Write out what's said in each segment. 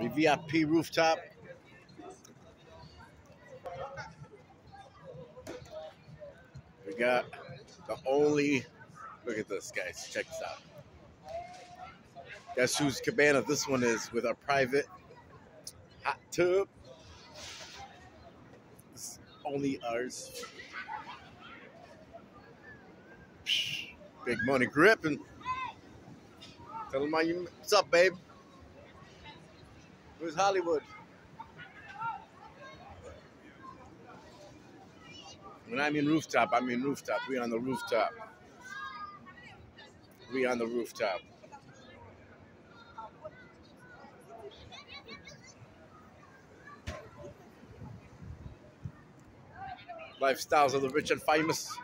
The VIP rooftop. We got the only. Look at this, guys. Check this out. Guess whose cabana this one is with our private hot tub. It's only ours. Big money gripping. Tell them what's up, babe? Where's Hollywood? When I mean rooftop, I mean rooftop. We on the rooftop. We on the rooftop. Lifestyles of the rich and famous.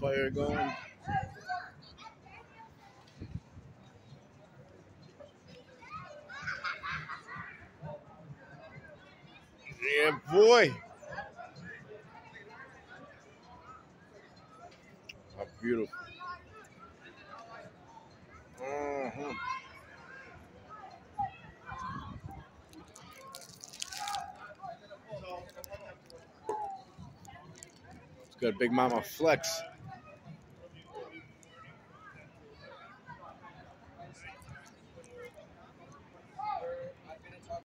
Fire going. Yeah, boy. How beautiful. Uh-huh. It's got Big Mama Flex.